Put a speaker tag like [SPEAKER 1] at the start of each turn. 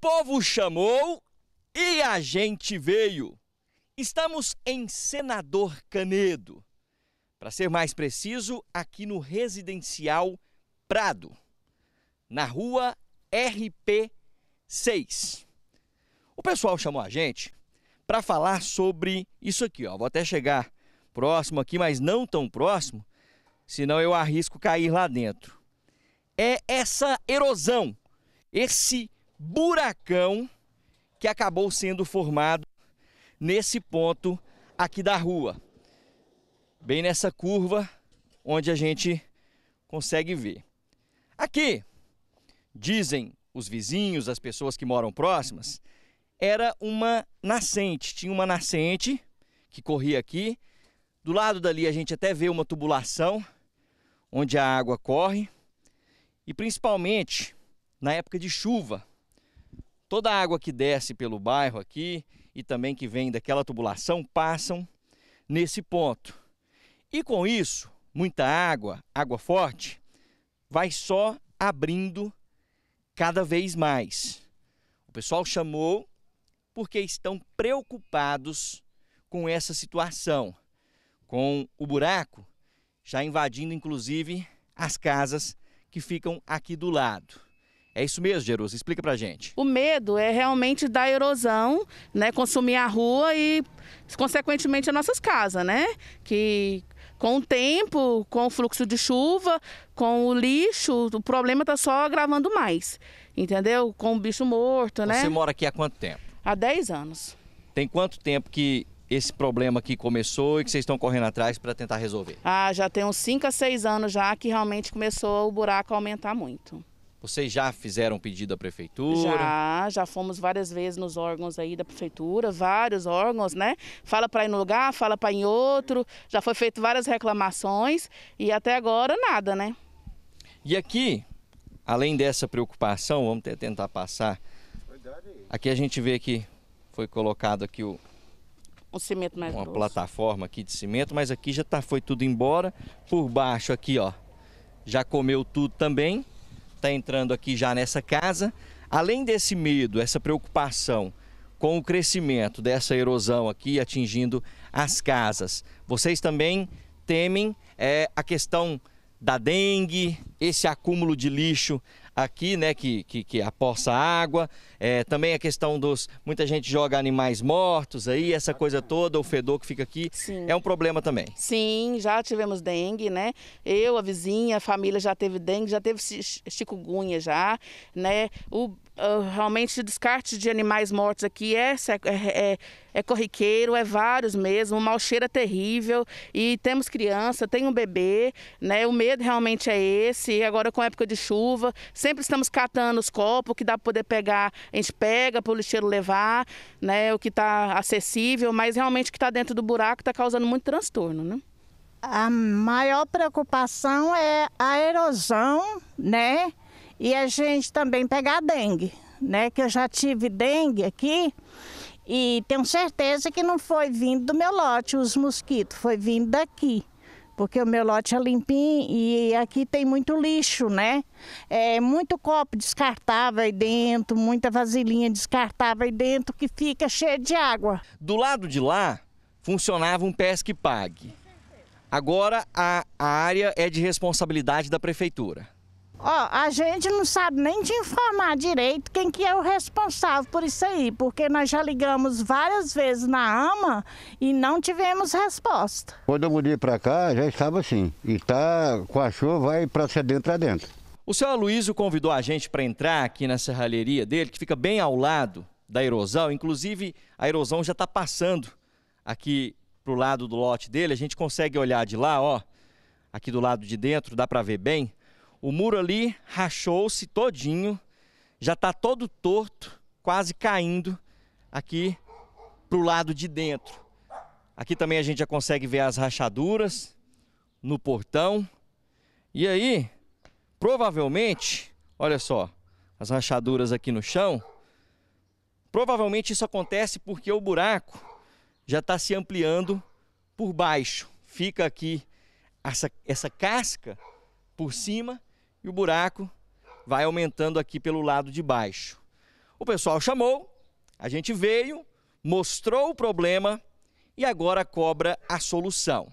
[SPEAKER 1] povo chamou e a gente veio. Estamos em Senador Canedo. Para ser mais preciso, aqui no Residencial Prado, na rua RP 6. O pessoal chamou a gente para falar sobre isso aqui, ó. Vou até chegar próximo aqui, mas não tão próximo, senão eu arrisco cair lá dentro. É essa erosão, esse buracão que acabou sendo formado nesse ponto aqui da rua. Bem nessa curva onde a gente consegue ver. Aqui, dizem os vizinhos, as pessoas que moram próximas, era uma nascente. Tinha uma nascente que corria aqui. Do lado dali a gente até vê uma tubulação onde a água corre. E principalmente na época de chuva, Toda a água que desce pelo bairro aqui e também que vem daquela tubulação passam nesse ponto. E com isso, muita água, água forte, vai só abrindo cada vez mais. O pessoal chamou porque estão preocupados com essa situação, com o buraco já invadindo inclusive as casas que ficam aqui do lado. É isso mesmo, Jerusa? Explica pra gente.
[SPEAKER 2] O medo é realmente da erosão, né? Consumir a rua e, consequentemente, as nossas casas, né? Que com o tempo, com o fluxo de chuva, com o lixo, o problema está só agravando mais, entendeu? Com o bicho morto, né?
[SPEAKER 1] Você mora aqui há quanto tempo?
[SPEAKER 2] Há 10 anos.
[SPEAKER 1] Tem quanto tempo que esse problema aqui começou e que vocês estão correndo atrás para tentar resolver?
[SPEAKER 2] Ah, já tem uns 5 a 6 anos já que realmente começou o buraco a aumentar muito.
[SPEAKER 1] Vocês já fizeram pedido à prefeitura?
[SPEAKER 2] Já, já fomos várias vezes nos órgãos aí da prefeitura, vários órgãos, né? Fala para ir no lugar, fala para ir em outro. Já foi feito várias reclamações e até agora nada, né?
[SPEAKER 1] E aqui, além dessa preocupação, vamos tentar passar. Aqui a gente vê que foi colocado aqui o
[SPEAKER 2] um cimento mais
[SPEAKER 1] uma
[SPEAKER 2] grosso.
[SPEAKER 1] plataforma aqui de cimento, mas aqui já tá foi tudo embora. Por baixo aqui, ó, já comeu tudo também está entrando aqui já nessa casa. Além desse medo, essa preocupação com o crescimento dessa erosão aqui atingindo as casas, vocês também temem é, a questão da dengue, esse acúmulo de lixo aqui, né, que, que, que apossa água, é, também a questão dos, muita gente joga animais mortos aí, essa coisa toda, o fedor que fica aqui, Sim. é um problema também.
[SPEAKER 2] Sim, já tivemos dengue, né, eu, a vizinha, a família já teve dengue, já teve chikungunya já, né, o, uh, realmente descarte de animais mortos aqui é, é, é, é corriqueiro, é vários mesmo, o mau cheiro é terrível e temos criança, tem um bebê, né? O medo realmente é esse. Agora com época de chuva, sempre estamos catando os copos, que dá para poder pegar, a gente pega para o lixeiro levar, né? O que está acessível, mas realmente o que está dentro do buraco está causando muito transtorno, né?
[SPEAKER 3] A maior preocupação é a erosão, né? E a gente também pegar dengue, né? Que eu já tive dengue aqui e tenho certeza que não foi vindo do meu lote os mosquitos, foi vindo daqui. Porque o meu lote é limpinho e aqui tem muito lixo, né? É, muito copo descartável aí dentro, muita vasilhinha descartável aí dentro que fica cheia de água.
[SPEAKER 1] Do lado de lá funcionava um pesque pague. Agora a, a área é de responsabilidade da prefeitura.
[SPEAKER 3] Ó, a gente não sabe nem de informar direito quem que é o responsável por isso aí, porque nós já ligamos várias vezes na AMA e não tivemos resposta.
[SPEAKER 4] Quando eu mudei para cá, já estava assim, e tá com a chuva, vai para dentro a dentro.
[SPEAKER 1] O senhor Aloysio convidou a gente para entrar aqui na serralheria dele, que fica bem ao lado da erosão, inclusive a erosão já está passando aqui pro lado do lote dele, a gente consegue olhar de lá, ó, aqui do lado de dentro, dá para ver bem, o muro ali rachou-se todinho, já está todo torto, quase caindo aqui para o lado de dentro. Aqui também a gente já consegue ver as rachaduras no portão. E aí, provavelmente, olha só, as rachaduras aqui no chão. Provavelmente isso acontece porque o buraco já está se ampliando por baixo. Fica aqui essa, essa casca por cima e o buraco vai aumentando aqui pelo lado de baixo. O pessoal chamou, a gente veio, mostrou o problema e agora cobra a solução.